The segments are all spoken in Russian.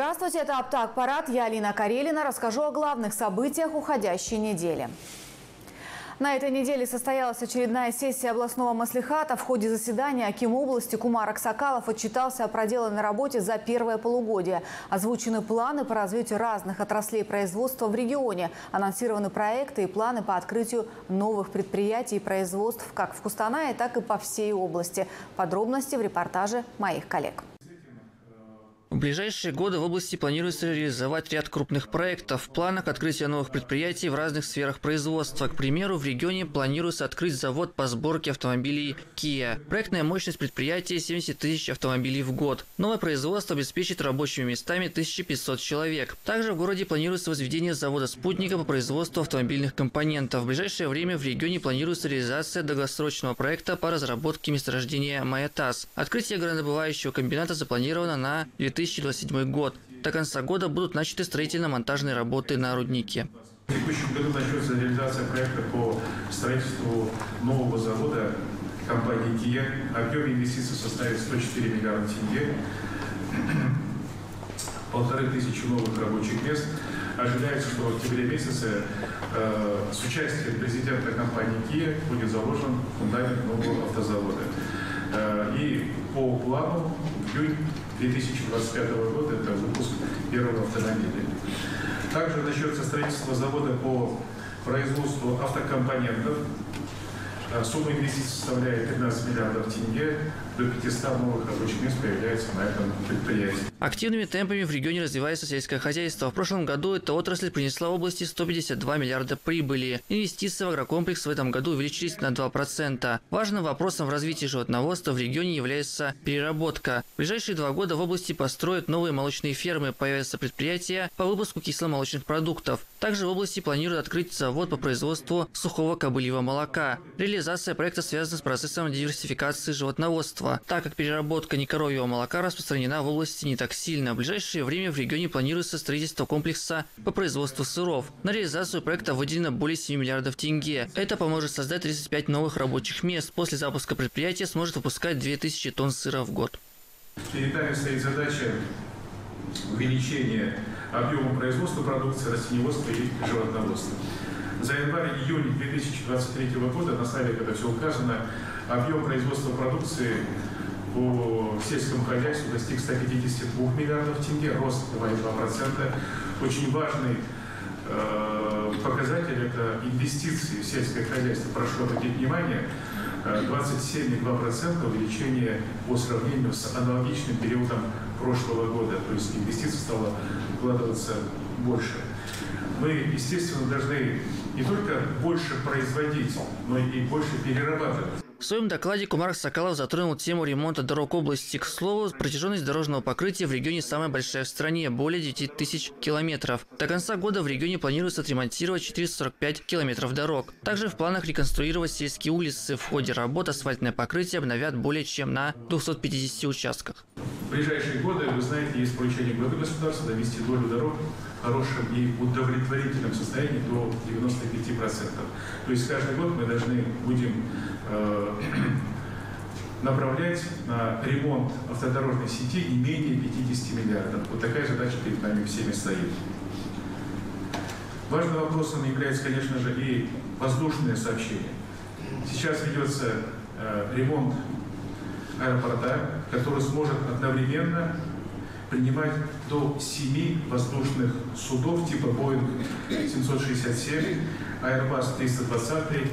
Здравствуйте, это Аптак Парад. Я Алина Карелина. Расскажу о главных событиях уходящей недели. На этой неделе состоялась очередная сессия областного маслихата. В ходе заседания Аким области Кумар Аксакалов отчитался о проделанной работе за первое полугодие. Озвучены планы по развитию разных отраслей производства в регионе. Анонсированы проекты и планы по открытию новых предприятий и производств как в Кустанае, так и по всей области. Подробности в репортаже моих коллег. В ближайшие годы в области планируется реализовать ряд крупных проектов. В планах открытия новых предприятий в разных сферах производства. К примеру, в регионе планируется открыть завод по сборке автомобилей Kia. Проектная мощность предприятия 70 тысяч автомобилей в год. Новое производство обеспечит рабочими местами 1500 человек. Также в городе планируется возведение завода «Спутника» по производству автомобильных компонентов. В ближайшее время в регионе планируется реализация долгосрочного проекта по разработке месторождения Маятас. Открытие горнодобывающего комбината запланировано на 2000 2027 год. До конца года будут начаты строительно-монтажные работы на руднике. В текущем году начнется реализация проекта по строительству нового завода компании «Кия». Объем инвестиций составит 104 миллиарда тенге, полторы тысячи новых рабочих мест. Ожидается, что в октябре месяце э, с участием президента компании «Кия» будет заложен фундамент нового автозавода. Э, и по плану в июнь 2025 года это выпуск первого автомобиля. Также начнется строительство завода по производству автокомпонентов а сумма инвестиций составляет 13 миллиардов тенге. До 500 новых рабочих мест появляется на этом предприятии. Активными темпами в регионе развивается сельское хозяйство. В прошлом году эта отрасль принесла области 152 миллиарда прибыли. Инвестиции в агрокомплекс в этом году увеличились на 2%. Важным вопросом в развитии животноводства в регионе является переработка. В ближайшие два года в области построят новые молочные фермы, появятся предприятия по выпуску кисломолочных продуктов. Также в области планируют открыть завод по производству сухого кобыльего молока. Реализация проекта связана с процессом диверсификации животноводства, так как переработка некоровьего молока распространена в области не так сильно. В ближайшее время в регионе планируется строительство комплекса по производству сыров. На реализацию проекта выделено более 7 миллиардов тенге. Это поможет создать 35 новых рабочих мест. После запуска предприятия сможет выпускать 2000 тонн сыра в год. Перед нами стоит задача увеличения объема производства продукции растениеводства и животноводства. За январь-июнь 2023 года, на слайде это все указано, объем производства продукции по сельскому хозяйству достиг 152 миллиардов тенге, рост 2,2%. Очень важный э, показатель – это инвестиции в сельское хозяйство. Прошу обратить внимание, 27,2% увеличение по сравнению с аналогичным периодом прошлого года. То есть инвестиций стало вкладываться больше мы, естественно, должны не только больше производить, но и больше перерабатывать. В своем докладе Кумар Соколов затронул тему ремонта дорог области. К слову, протяженность дорожного покрытия в регионе самая большая в стране – более 9 тысяч километров. До конца года в регионе планируется отремонтировать 445 километров дорог. Также в планах реконструировать сельские улицы. В ходе работ асфальтное покрытие обновят более чем на 250 участках. В ближайшие годы, вы знаете, есть поручение главы государства довести долю дорог в хорошем и удовлетворительном состоянии до 95%. То есть каждый год мы должны будем направлять на ремонт автодорожной сети не менее 50 миллиардов. Вот такая задача перед нами всеми стоит. Важным вопросом является, конечно же, и воздушное сообщение. Сейчас ведется э, ремонт аэропорта, который сможет одновременно принимать до 7 воздушных судов типа Boeing 767, Airbus 320,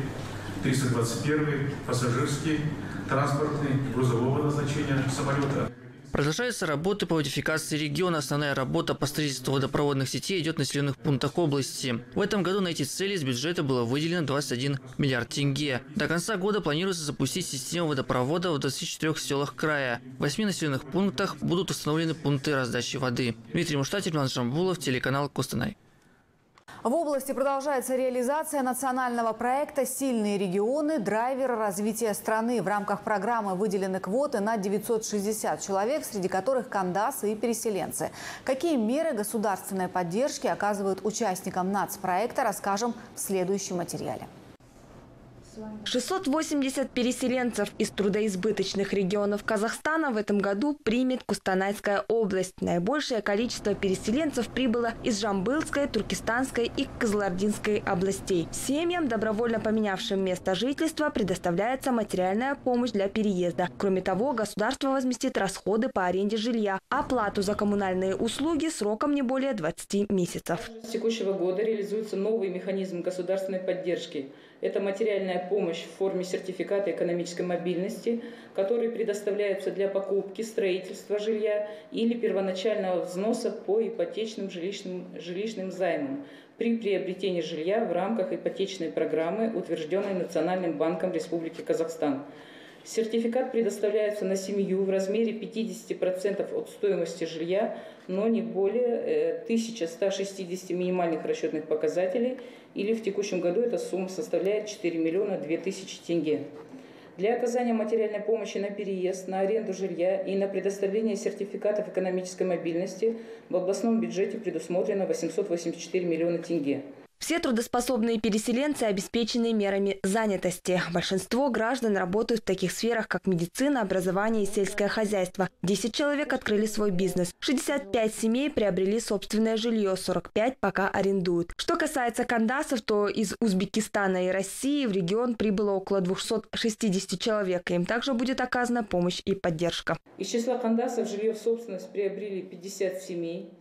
321, пассажирский, транспортный, грузового назначения самолета. Продолжаются работы по модификации региона. Основная работа по строительству водопроводных сетей идет в населенных пунктах области. В этом году на эти цели из бюджета было выделено 21 миллиард тенге. До конца года планируется запустить систему водопровода в 24 селах края. В 8 населенных пунктах будут установлены пункты раздачи воды. Дмитрий Муштатель, План Жамбулов, телеканал Костанай. В области продолжается реализация национального проекта «Сильные регионы. Драйвер развития страны». В рамках программы выделены квоты на 960 человек, среди которых кандасы и переселенцы. Какие меры государственной поддержки оказывают участникам нацпроекта, расскажем в следующем материале. 680 переселенцев из трудоизбыточных регионов Казахстана в этом году примет Кустанайская область. Наибольшее количество переселенцев прибыло из Жамбылской, Туркестанской и Кызылординской областей. Семьям, добровольно поменявшим место жительства, предоставляется материальная помощь для переезда. Кроме того, государство возместит расходы по аренде жилья, оплату за коммунальные услуги сроком не более 20 месяцев. С текущего года реализуется новый механизм государственной поддержки – это материальная помощь в форме сертификата экономической мобильности, который предоставляется для покупки, строительства жилья или первоначального взноса по ипотечным жилищным, жилищным займам при приобретении жилья в рамках ипотечной программы, утвержденной Национальным банком Республики Казахстан. Сертификат предоставляется на семью в размере 50% от стоимости жилья, но не более 1160 э, минимальных расчетных показателей, или в текущем году эта сумма составляет 4 миллиона 2 тысячи тенге. Для оказания материальной помощи на переезд, на аренду жилья и на предоставление сертификатов экономической мобильности в областном бюджете предусмотрено 884 миллиона тенге. Все трудоспособные переселенцы обеспечены мерами занятости. Большинство граждан работают в таких сферах, как медицина, образование и сельское хозяйство. 10 человек открыли свой бизнес. 65 семей приобрели собственное жилье, 45 пока арендуют. Что касается кандасов, то из Узбекистана и России в регион прибыло около 260 человек. Им также будет оказана помощь и поддержка. Из числа кандасов жилье в собственность приобрели 50 семей.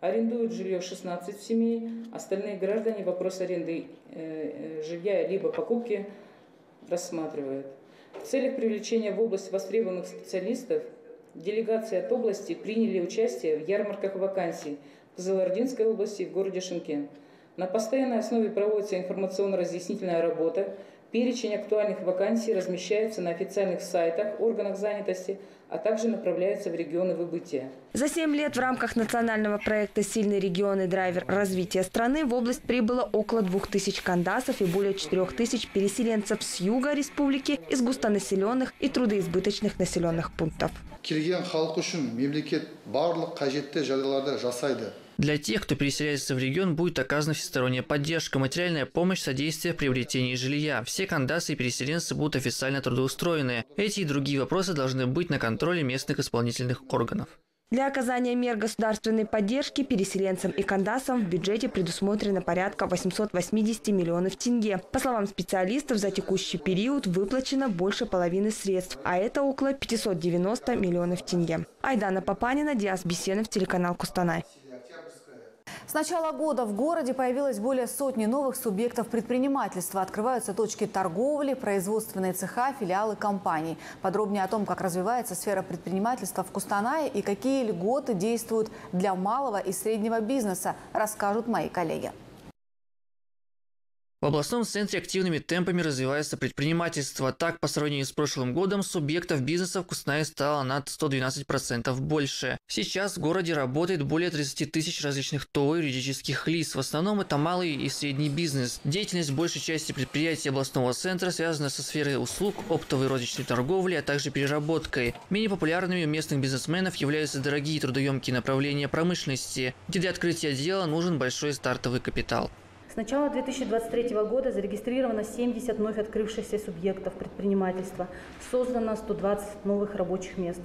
Арендуют жилье 16 семей, остальные граждане вопрос аренды э, э, жилья либо покупки рассматривают. В целях привлечения в область востребованных специалистов делегации от области приняли участие в ярмарках вакансий в Кызылординской области и в городе Шимкент. На постоянной основе проводится информационно-разъяснительная работа, Перечень актуальных вакансий размещается на официальных сайтах, органах занятости, а также направляется в регионы выбытия. За 7 лет в рамках национального проекта «Сильный регион и драйвер развития страны» в область прибыло около 2000 кандасов и более 4000 переселенцев с юга республики из густонаселенных и трудоизбыточных населенных пунктов. келген халық үшін мемлекет барлық қажетті жағдайларды жасайды для тех, кто переселяется в регион, будет оказана всесторонняя поддержка, материальная помощь, содействие в приобретении жилья. Все кандасы и переселенцы будут официально трудоустроены. Эти и другие вопросы должны быть на контроле местных исполнительных органов. Для оказания мер государственной поддержки переселенцам и кандасам в бюджете предусмотрено порядка 880 миллионов тенге. По словам специалистов, за текущий период выплачено больше половины средств, а это около 590 миллионов тенге. Айдана Папанина, Диас Бесенов, телеканал Кустанай. С начала года в городе появилось более сотни новых субъектов предпринимательства. Открываются точки торговли, производственные цеха, филиалы компаний. Подробнее о том, как развивается сфера предпринимательства в Кустанае и какие льготы действуют для малого и среднего бизнеса, расскажут мои коллеги. В областном центре активными темпами развивается предпринимательство. Так, по сравнению с прошлым годом, субъектов бизнеса в Кустанае стало на 112% больше. Сейчас в городе работает более 30 тысяч различных ТО юридических лиц. В основном это малый и средний бизнес. Деятельность большей части предприятий областного центра связана со сферой услуг, оптовой розничной торговли, а также переработкой. Менее популярными у местных бизнесменов являются дорогие трудоемкие направления промышленности, где для открытия дела нужен большой стартовый капитал. С начала 2023 года зарегистрировано 70 вновь открывшихся субъектов предпринимательства, создано 120 новых рабочих мест.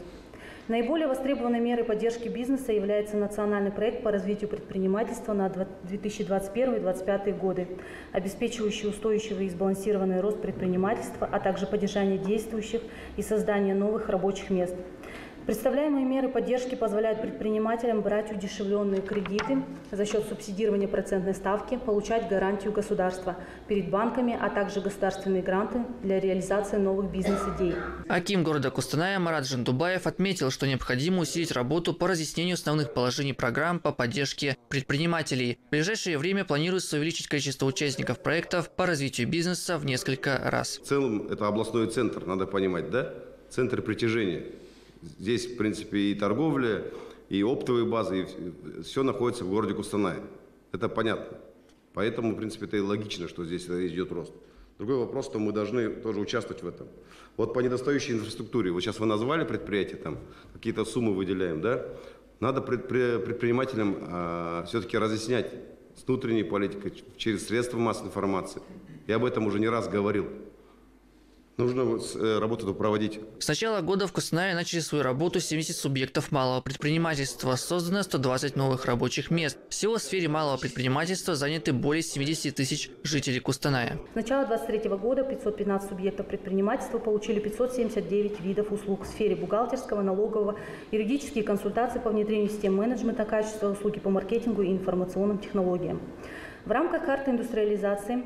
Наиболее востребованной мерой поддержки бизнеса является национальный проект по развитию предпринимательства на 2021-2025 годы, обеспечивающий устойчивый и сбалансированный рост предпринимательства, а также поддержание действующих и создание новых рабочих мест – Представляемые меры поддержки позволяют предпринимателям брать удешевленные кредиты за счет субсидирования процентной ставки, получать гарантию государства перед банками, а также государственные гранты для реализации новых бизнес-идей. Аким города Кустаная Марат Жандубаев отметил, что необходимо усилить работу по разъяснению основных положений программ по поддержке предпринимателей. В ближайшее время планируется увеличить количество участников проектов по развитию бизнеса в несколько раз. В целом это областной центр, надо понимать, да? Центр притяжения. Здесь, в принципе, и торговля, и оптовые базы, и все находится в городе Кустанай. Это понятно. Поэтому, в принципе, это и логично, что здесь идет рост. Другой вопрос, что мы должны тоже участвовать в этом. Вот по недостающей инфраструктуре, вот сейчас вы назвали предприятие, там какие-то суммы выделяем, да? Надо предпринимателям э, все-таки разъяснять с внутренней политикой, через средства массовой информации. Я об этом уже не раз говорил. Нужно вот, э, работу проводить. С начала года в Кустанае начали свою работу 70 субъектов малого предпринимательства. Создано 120 новых рабочих мест. Всего в сфере малого предпринимательства заняты более 70 тысяч жителей Кустаная. С начала 2023 года 515 субъектов предпринимательства получили 579 видов услуг в сфере бухгалтерского, налогового, юридические консультации по внедрению систем менеджмента качества, услуги по маркетингу и информационным технологиям. В рамках карты индустриализации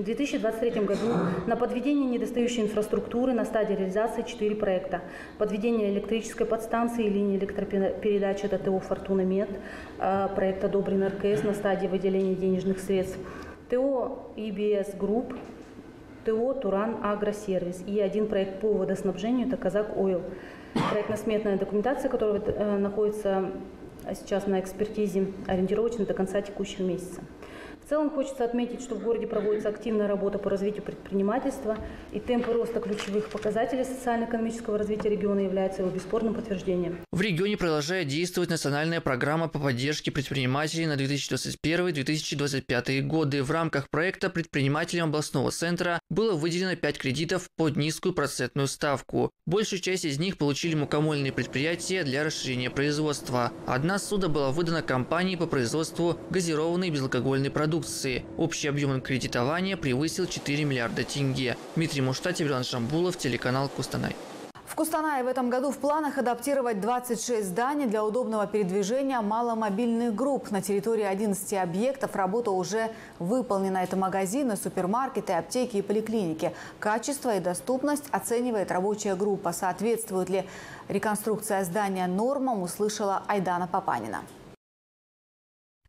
в 2023 году на подведение недостающей инфраструктуры на стадии реализации 4 проекта. Подведение электрической подстанции и линии электропередачи это ТО «Фортуна Мед», а, проект одобрен РКС на стадии выделения денежных средств. ТО «ИБС Групп», ТО «Туран Агросервис» и один проект по водоснабжению – это «Казак Ойл». Проектно-сметная документация, которая э, находится сейчас на экспертизе, ориентировочно до конца текущего месяца. Целом хочется отметить, что в городе проводится активная работа по развитию предпринимательства, и темпы роста ключевых показателей социально-экономического развития региона являются его бесспорным подтверждением. В регионе продолжает действовать национальная программа по поддержке предпринимателей на 2021-2025 годы. В рамках проекта предпринимателям областного центра было выделено 5 кредитов под низкую процентную ставку. Большую часть из них получили мукомольные предприятия для расширения производства. Одна суда была выдана компании по производству газированной безалкогольной продукции продукции. Общий объем кредитования превысил 4 миллиарда тенге. Дмитрий Муштатев, Иван Шамбулов, телеканал Кустанай. В Кустанае в этом году в планах адаптировать 26 зданий для удобного передвижения маломобильных групп. На территории 11 объектов работа уже выполнена. Это магазины, супермаркеты, аптеки и поликлиники. Качество и доступность оценивает рабочая группа. Соответствует ли реконструкция здания нормам, услышала Айдана Папанина.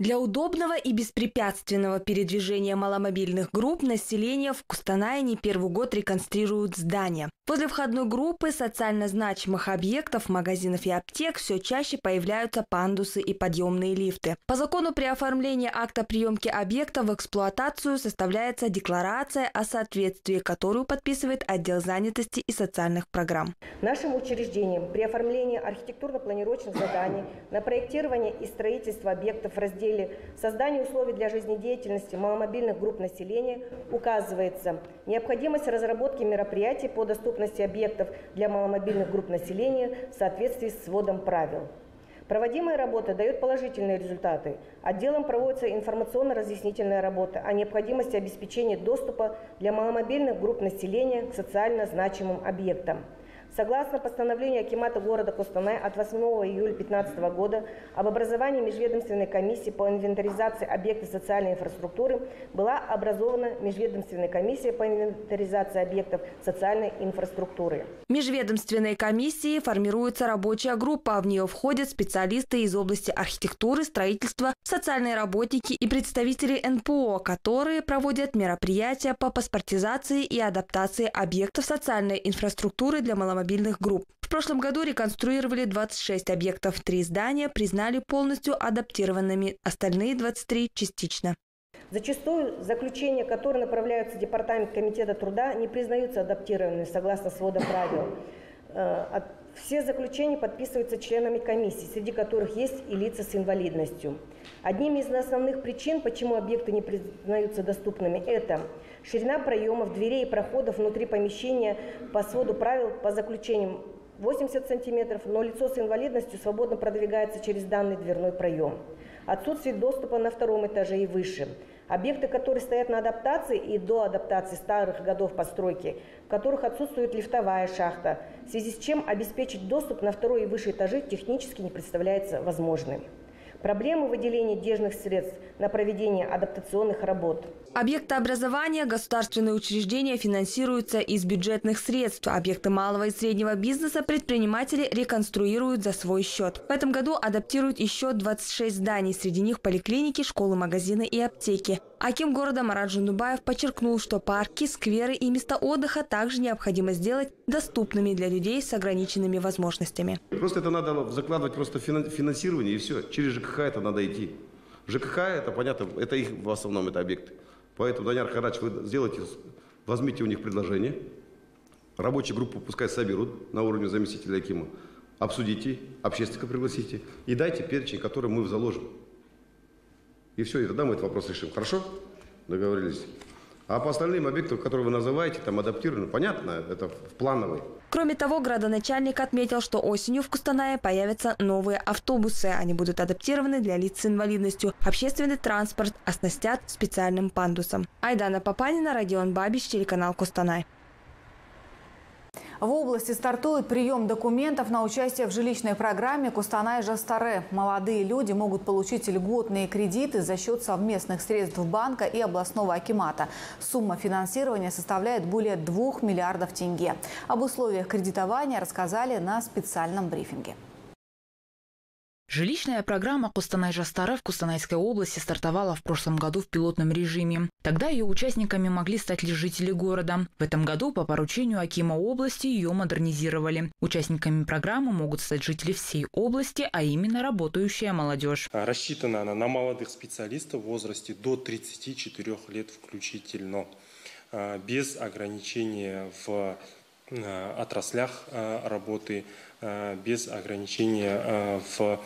Для удобного и беспрепятственного передвижения маломобильных групп населения в Кустанае не первый год реконструируют здания. Возле входной группы социально значимых объектов, магазинов и аптек все чаще появляются пандусы и подъемные лифты. По закону при оформлении акта приемки объекта в эксплуатацию составляется декларация о соответствии, которую подписывает отдел занятости и социальных программ. Нашим учреждением при оформлении архитектурно-планировочных заданий на проектирование и строительство объектов в разделе цели создания условий для жизнедеятельности маломобильных групп населения указывается необходимость разработки мероприятий по доступности объектов для маломобильных групп населения в соответствии с сводом правил. Проводимая работа дает положительные результаты. Отделом проводится информационно-разъяснительная работа о необходимости обеспечения доступа для маломобильных групп населения к социально значимым объектам. Согласно постановлению Акимата города Костанай от 8 июля 2015 года об образовании межведомственной комиссии по инвентаризации объектов социальной инфраструктуры была образована межведомственная комиссия по инвентаризации объектов социальной инфраструктуры. Межведомственной комиссии формируется рабочая группа. В нее входят специалисты из области архитектуры, строительства, социальные работники и представители НПО, которые проводят мероприятия по паспортизации и адаптации объектов социальной инфраструктуры для маломобильных мобильных групп. В прошлом году реконструировали 26 объектов. Три здания признали полностью адаптированными, остальные 23 – частично. Зачастую заключения, которые направляются в Департамент Комитета труда, не признаются адаптированными согласно сводам правил. Э, все заключения подписываются членами комиссии, среди которых есть и лица с инвалидностью. Одними из основных причин, почему объекты не признаются доступными, это Ширина проемов, дверей и проходов внутри помещения по своду правил по заключениям 80 сантиметров, но лицо с инвалидностью свободно продвигается через данный дверной проем. Отсутствие доступа на втором этаже и выше. Объекты, которые стоят на адаптации и до адаптации старых годов постройки, в которых отсутствует лифтовая шахта, в связи с чем обеспечить доступ на второй и выше этажи технически не представляется возможным. Проблемы выделения денежных средств на проведение адаптационных работ. Объекты образования, государственные учреждения финансируются из бюджетных средств. Объекты малого и среднего бизнеса предприниматели реконструируют за свой счет. В этом году адаптируют еще 26 зданий. Среди них поликлиники, школы, магазины и аптеки. Аким города Марат Жунубаев подчеркнул, что парки, скверы и места отдыха также необходимо сделать доступными для людей с ограниченными возможностями. Просто это надо закладывать просто финансирование и все. Через ЖКХ это надо идти. ЖКХ это понятно, это их в основном это объекты. Поэтому, Даняр Харач, вы сделайте, возьмите у них предложение. Рабочую группу пускай соберут на уровне заместителя Акима. Обсудите, общественника пригласите и дайте перечень, который мы заложим. И все, и тогда мы этот вопрос решим. Хорошо? Договорились. А по остальным объектам, которые вы называете, там адаптированы, понятно, это в плановый. Кроме того, градоначальник отметил, что осенью в Кустанае появятся новые автобусы. Они будут адаптированы для лиц с инвалидностью. Общественный транспорт оснастят специальным пандусом. Айдана Папанина, Родион Бабич, телеканал Кустанай. В области стартует прием документов на участие в жилищной программе «Кустанай Жастаре». Молодые люди могут получить льготные кредиты за счет совместных средств банка и областного акимата. Сумма финансирования составляет более 2 миллиардов тенге. Об условиях кредитования рассказали на специальном брифинге. Жилищная программа «Кустанай-Жастара» в Кустанайской области стартовала в прошлом году в пилотном режиме. Тогда ее участниками могли стать лишь жители города. В этом году по поручению Акима области ее модернизировали. Участниками программы могут стать жители всей области, а именно работающая молодежь. Рассчитана она на молодых специалистов в возрасте до 34 лет включительно, а, без ограничения в а, отраслях а, работы, без ограничения в Э,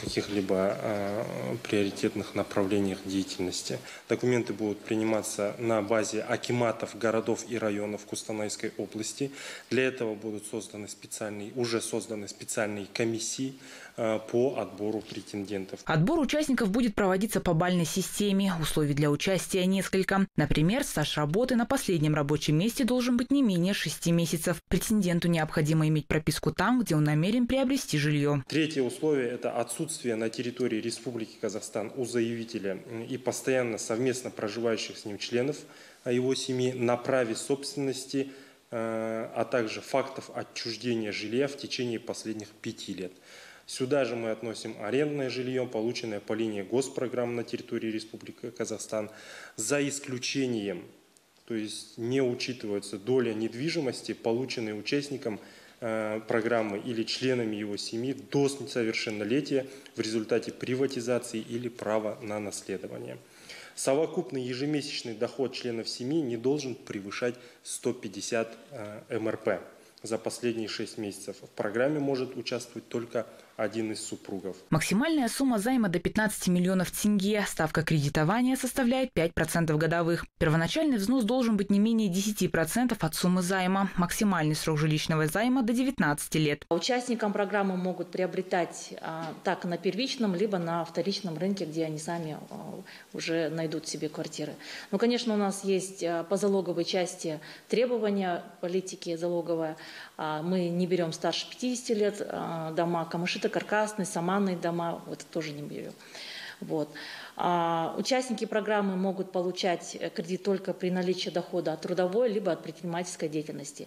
каких-либо э, приоритетных направлениях деятельности. Документы будут приниматься на базе акиматов городов и районов Кустанайской области. Для этого будут созданы специальные, уже созданы специальные комиссии э, по отбору претендентов. Отбор участников будет проводиться по бальной системе. Условий для участия несколько. Например, стаж работы на последнем рабочем месте должен быть не менее 6 месяцев. Претенденту необходимо иметь прописку там, где он намерен приобрести жилье. Третье условие условие – это отсутствие на территории Республики Казахстан у заявителя и постоянно совместно проживающих с ним членов его семьи на праве собственности, э, а также фактов отчуждения жилья в течение последних пяти лет. Сюда же мы относим арендное жилье, полученное по линии госпрограмм на территории Республики Казахстан, за исключением, то есть не учитывается доля недвижимости, полученной участником – программы или членами его семьи до совершеннолетия в результате приватизации или права на наследование. Совокупный ежемесячный доход членов семьи не должен превышать 150 э, МРП за последние 6 месяцев. В программе может участвовать только один из супругов. Максимальная сумма займа до 15 миллионов тенге. Ставка кредитования составляет 5% годовых. Первоначальный взнос должен быть не менее 10% от суммы займа. Максимальный срок жилищного займа до 19 лет. Участникам программы могут приобретать а, так на первичном, либо на вторичном рынке, где они сами а, уже найдут себе квартиры. Ну, конечно, у нас есть а, по залоговой части требования политики залоговая. А, мы не берем старше 50 лет а, дома, камышито-каркасные, саманные дома, вот тоже не берем. Вот. А, участники программы могут получать кредит только при наличии дохода от трудовой либо от предпринимательской деятельности.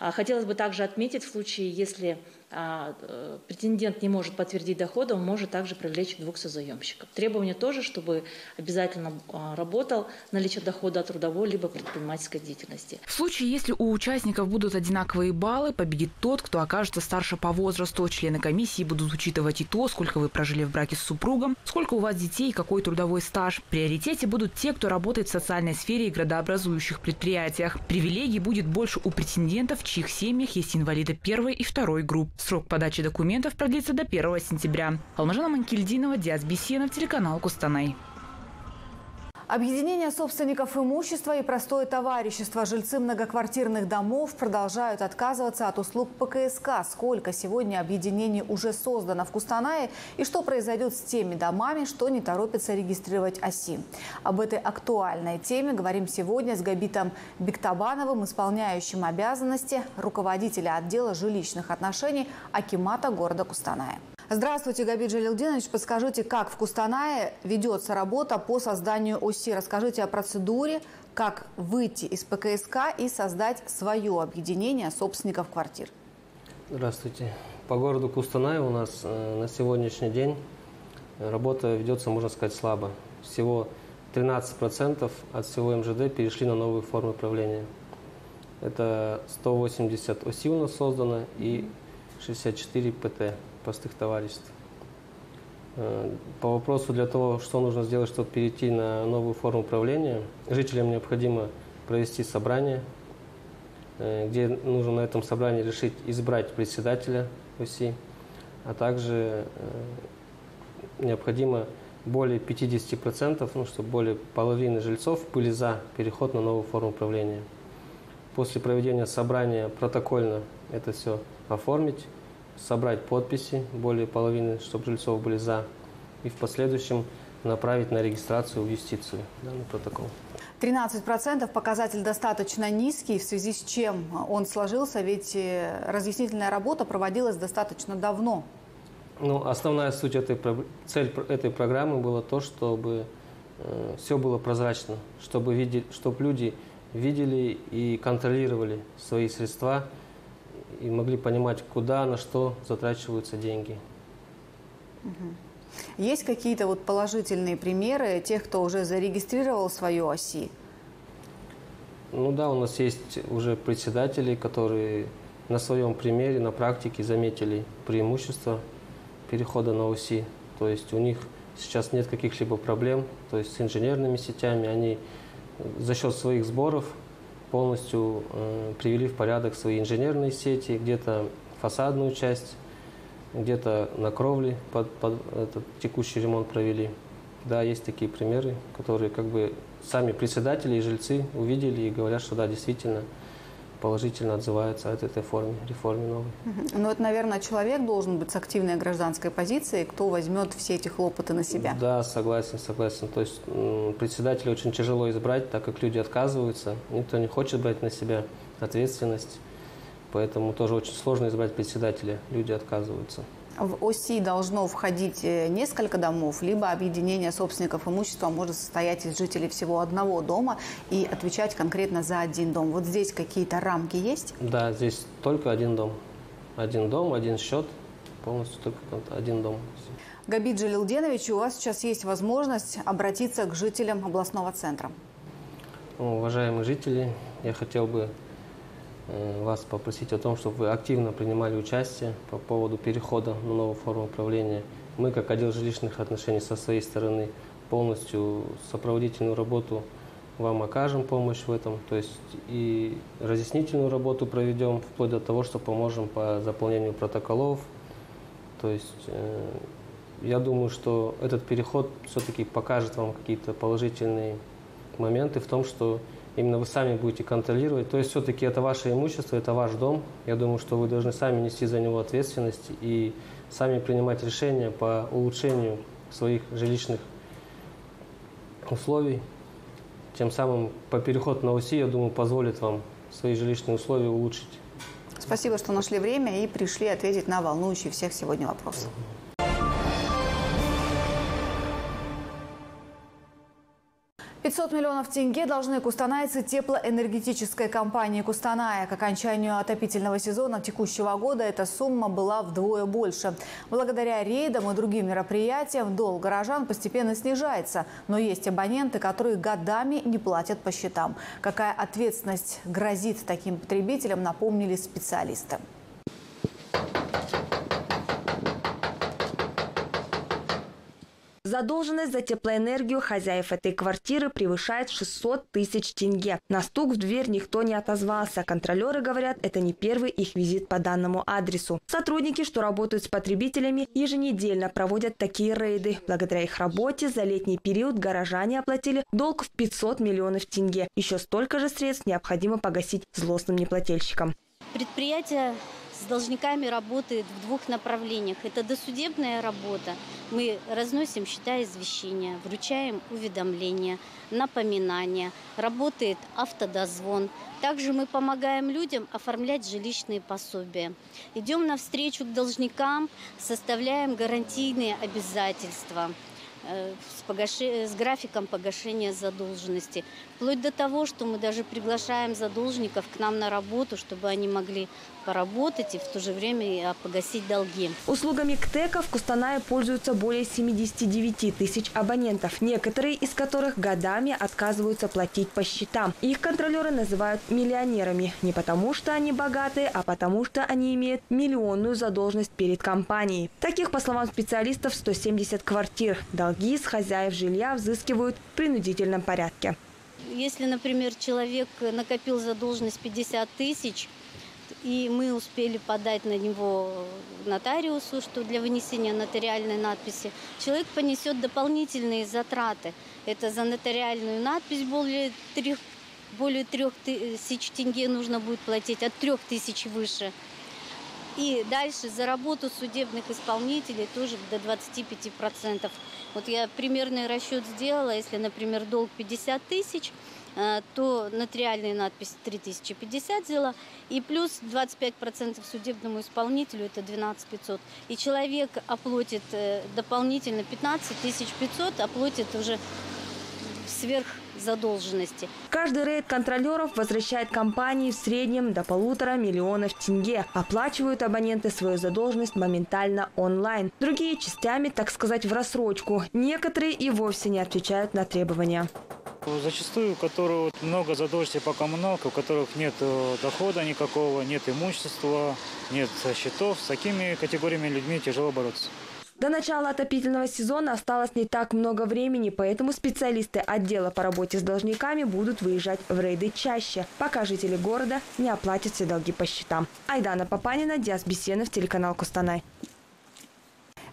Хотелось бы также отметить в случае, если а, э, претендент не может подтвердить дохода, он может также привлечь двух созаемщиков. Требование тоже, чтобы обязательно а, работал наличие дохода от трудовой либо предпринимательской деятельности. В случае, если у участников будут одинаковые баллы, победит тот, кто окажется старше по возрасту. Члены комиссии будут учитывать и то, сколько вы прожили в браке с супругом, сколько у вас детей и какой трудовой стаж. В приоритете будут те, кто работает в социальной сфере и градообразующих предприятиях. Привилегий будет больше у претендентов, в чьих семьях есть инвалиды первой и второй групп. Срок подачи документов продлится до 1 сентября. Алмажана Манкильдинова, Диас Бесенов, телеканал Кустанай. Объединение собственников имущества и простое товарищество жильцы многоквартирных домов продолжают отказываться от услуг ПКСК. Сколько сегодня объединений уже создано в Кустанае и что произойдет с теми домами, что не торопится регистрировать ОСИ. Об этой актуальной теме говорим сегодня с Габитом Бектабановым, исполняющим обязанности руководителя отдела жилищных отношений Акимата города Кустаная. Здравствуйте, Габид Джалилдинович. Подскажите, как в Кустанае ведется работа по созданию ОСИ? Расскажите о процедуре, как выйти из ПКСК и создать свое объединение собственников квартир. Здравствуйте. По городу Кустанай у нас э, на сегодняшний день работа ведется, можно сказать, слабо. Всего 13% от всего МЖД перешли на новые формы правления. Это 180 ОСИ у нас создано и 64 ПТ простых товариществ. Э, по вопросу для того, что нужно сделать, чтобы перейти на новую форму управления, жителям необходимо провести собрание, э, где нужно на этом собрании решить избрать председателя ОСИ, а также э, необходимо более 50%, ну, что более половины жильцов были за переход на новую форму управления. После проведения собрания протокольно это все оформить, собрать подписи, более половины, чтобы жильцов были за, и в последующем направить на регистрацию в юстицию данный протокол. 13% показатель достаточно низкий, в связи с чем он сложился, ведь э, разъяснительная работа проводилась достаточно давно. Ну, основная суть этой цель этой программы была то, чтобы э, все было прозрачно, чтобы, видеть, чтобы люди видели и контролировали свои средства и могли понимать, куда, на что затрачиваются деньги. Есть какие-то вот положительные примеры тех, кто уже зарегистрировал свою оси? Ну да, у нас есть уже председатели, которые на своем примере, на практике заметили преимущества перехода на ОСИ. То есть у них сейчас нет каких-либо проблем, то есть с инженерными сетями. Они за счет своих сборов полностью э, привели в порядок свои инженерные сети, где-то фасадную часть, где-то на кровле под, под этот текущий ремонт провели. Да, есть такие примеры, которые как бы сами председатели и жильцы увидели и говорят, что да, действительно, положительно отзываются от этой форме, реформе новой. Ну, это, наверное, человек должен быть с активной гражданской позицией, кто возьмет все эти хлопоты на себя. Да, согласен, согласен. То есть председателя очень тяжело избрать, так как люди отказываются. Никто не хочет брать на себя ответственность. Поэтому тоже очень сложно избрать председателя. Люди отказываются. В ОСИ должно входить э, несколько домов, либо объединение собственников имущества может состоять из жителей всего одного дома и отвечать конкретно за один дом. Вот здесь какие-то рамки есть? Да, здесь только один дом. Один дом, один счет, полностью только один дом. Габид Джалилденович, у вас сейчас есть возможность обратиться к жителям областного центра. Уважаемые жители, я хотел бы вас попросить о том, чтобы вы активно принимали участие по поводу перехода на новую форму управления. Мы, как отдел жилищных отношений, со своей стороны полностью сопроводительную работу вам окажем помощь в этом, то есть и разъяснительную работу проведем, вплоть до того, что поможем по заполнению протоколов. То есть э, я думаю, что этот переход все-таки покажет вам какие-то положительные моменты в том, что именно вы сами будете контролировать. То есть все-таки это ваше имущество, это ваш дом. Я думаю, что вы должны сами нести за него ответственность и сами принимать решения по улучшению своих жилищных условий. Тем самым по переходу на ОСИ, я думаю, позволит вам свои жилищные условия улучшить. Спасибо, что нашли время и пришли ответить на волнующие всех сегодня вопросы. 500 миллионов тенге должны кустанайцы теплоэнергетической компании «Кустаная». К окончанию отопительного сезона текущего года эта сумма была вдвое больше. Благодаря рейдам и другим мероприятиям долг горожан постепенно снижается. Но есть абоненты, которые годами не платят по счетам. Какая ответственность грозит таким потребителям, напомнили специалисты. Задолженность за теплоэнергию хозяев этой квартиры превышает 600 тысяч тенге. На стук в дверь никто не отозвался. Контролеры говорят, это не первый их визит по данному адресу. Сотрудники, что работают с потребителями, еженедельно проводят такие рейды. Благодаря их работе за летний период горожане оплатили долг в 500 миллионов тенге. Еще столько же средств необходимо погасить злостным неплательщикам. Предприятие с должниками работает в двух направлениях. Это досудебная работа. Мы разносим счета извещения, вручаем уведомления, напоминания. Работает автодозвон. Также мы помогаем людям оформлять жилищные пособия. Идем навстречу к должникам, составляем гарантийные обязательства э, с, погаши... с графиком погашения задолженности. Вплоть до того, что мы даже приглашаем задолжников к нам на работу, чтобы они могли поработать и в то же время погасить долги. Услугами КТЭКа в Кустанае пользуются более 79 тысяч абонентов, некоторые из которых годами отказываются платить по счетам. Их контролеры называют миллионерами не потому, что они богатые, а потому, что они имеют миллионную задолженность перед компанией. Таких, по словам специалистов, 170 квартир. Долги с хозяев жилья взыскивают в принудительном порядке. Если, например, человек накопил задолженность 50 тысяч, и мы успели подать на него нотариусу, что для вынесения нотариальной надписи. Человек понесет дополнительные затраты. Это за нотариальную надпись более трех, более трех тысяч тенге нужно будет платить, от трех тысяч выше. И дальше за работу судебных исполнителей тоже до 25%. Вот я примерный расчет сделала, если, например, долг 50 тысяч, э, то нотариальная надпись 3050 взяла, и плюс 25% судебному исполнителю, это 12 500. И человек оплатит э, дополнительно 15 500, оплатит уже сверх задолженности. Каждый рейд контролеров возвращает компании в среднем до полутора миллионов тенге. Оплачивают абоненты свою задолженность моментально онлайн. Другие частями, так сказать, в рассрочку. Некоторые и вовсе не отвечают на требования. Зачастую, у которых много задолженности по коммуналке, у которых нет э, дохода никакого, нет имущества, нет счетов, с такими категориями людьми тяжело бороться. До начала отопительного сезона осталось не так много времени, поэтому специалисты отдела по работе с должниками будут выезжать в рейды чаще, пока жители города не оплатят все долги по счетам. Айдана Папанина, Диас Бесенов, телеканал Кустанай.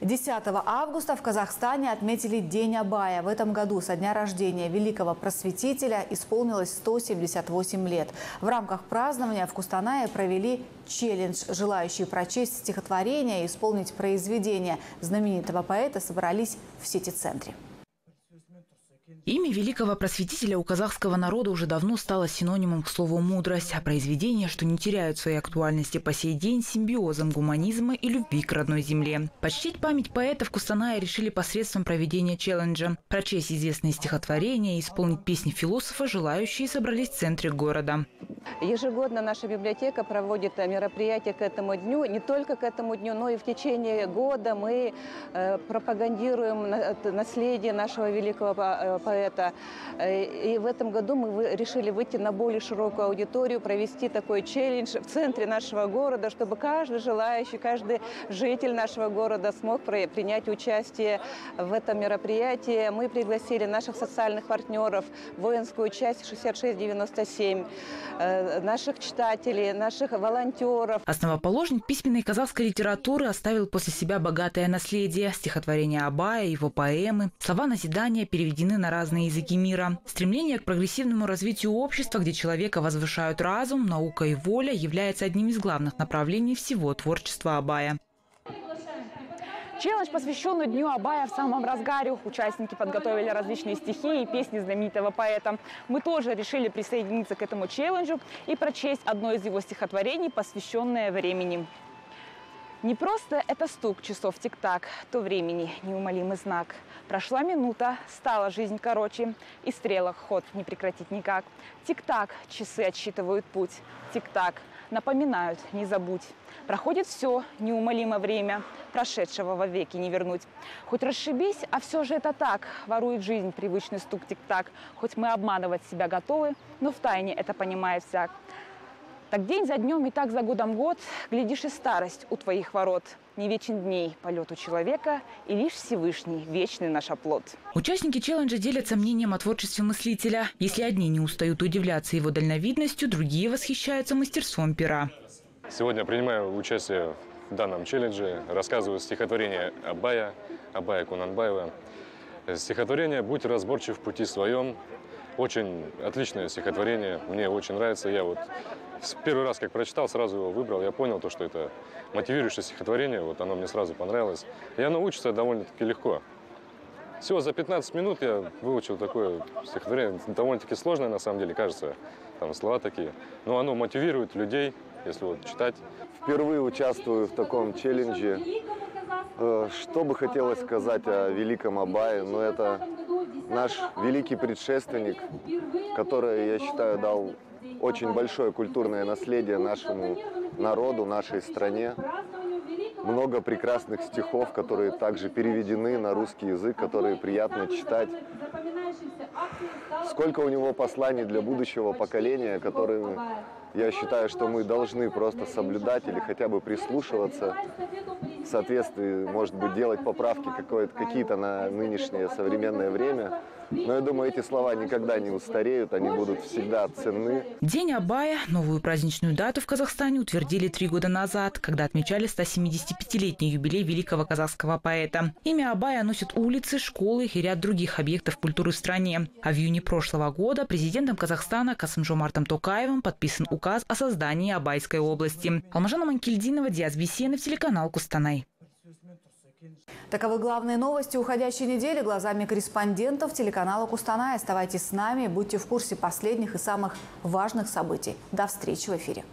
10 августа в Казахстане отметили День Абая. В этом году со дня рождения великого просветителя исполнилось 178 лет. В рамках празднования в Кустанае провели челлендж. Желающие прочесть стихотворение и исполнить произведение знаменитого поэта собрались в сети-центре. Имя великого просветителя у казахского народа уже давно стало синонимом к слову «мудрость», а произведения, что не теряют своей актуальности по сей день, симбиозом гуманизма и любви к родной земле. Почтить память поэтов Кустаная решили посредством проведения челленджа. Прочесть известные стихотворения и исполнить песни философа желающие собрались в центре города. Ежегодно наша библиотека проводит мероприятия к этому дню. Не только к этому дню, но и в течение года мы э, пропагандируем наследие нашего великого э, поэта. Э, и в этом году мы решили выйти на более широкую аудиторию, провести такой челлендж в центре нашего города, чтобы каждый желающий, каждый житель нашего города смог принять участие в этом мероприятии. Мы пригласили наших социальных партнеров, воинскую часть 6697, э, наших читателей, наших волонтеров. Основоположник письменной казахской литературы оставил после себя богатое наследие. Стихотворения Абая, его поэмы, слова назидания переведены на разные языки мира. Стремление к прогрессивному развитию общества, где человека возвышают разум, наука и воля, является одним из главных направлений всего творчества Абая. Челлендж, посвященный Дню Абая в самом разгаре. Участники подготовили различные стихи и песни знаменитого поэта. Мы тоже решили присоединиться к этому челленджу и прочесть одно из его стихотворений, посвященное времени. Не просто это стук часов тик-так, то времени неумолимый знак. Прошла минута, стала жизнь короче, и стрелок ход не прекратить никак. Тик-так, часы отсчитывают путь. Тик-так, напоминают, не забудь. Проходит все, неумолимо время, прошедшего во веки не вернуть. Хоть расшибись, а все же это так, ворует жизнь привычный стук тик-так. Хоть мы обманывать себя готовы, но в тайне это понимает всяк. Так день за днем и так за годом год, глядишь и старость у твоих ворот. Не вечен дней полету человека, и лишь Всевышний вечный наш оплот. Участники челленджа делятся мнением о творчестве мыслителя. Если одни не устают удивляться его дальновидностью, другие восхищаются мастерством пера. Сегодня принимаю участие в данном челлендже, рассказываю стихотворение Абая, Абая Кунанбаева. Стихотворение «Будь разборчив в пути своем». Очень отличное стихотворение, мне очень нравится. Я вот первый раз, как прочитал, сразу его выбрал. Я понял, то, что это мотивирующее стихотворение, вот оно мне сразу понравилось. И оно учится довольно-таки легко. Всего за 15 минут я выучил такое стихотворение, довольно-таки сложное на самом деле, кажется, там слова такие. Но оно мотивирует людей, если вот читать. Впервые участвую в таком челлендже. Э, что бы хотелось сказать о великом Абае, но это наш великий предшественник, который, я считаю, дал очень большое культурное наследие нашему народу, нашей стране. Много прекрасных стихов, которые также переведены на русский язык, которые приятно читать. Сколько у него посланий для будущего поколения, которые, я считаю, что мы должны просто соблюдать или хотя бы прислушиваться в соответствии, может быть, делать поправки какие-то на нынешнее современное время. Но я думаю, эти слова никогда не устареют, они будут всегда ценны. День Абая, новую праздничную дату в Казахстане утвердили три года назад, когда отмечали 175-летний юбилей великого казахского поэта. Имя Абая носит улицы, школы и ряд других объектов культуры в стране. А в июне прошлого года президентом Казахстана Касымжомартом Токаевым подписан указ о создании Абайской области. Алмажана Манкельдинова, Диас Бесенов, телеканал Кустанай. Таковы главные новости уходящей недели глазами корреспондентов телеканала Кустанай. Оставайтесь с нами, будьте в курсе последних и самых важных событий. До встречи в эфире.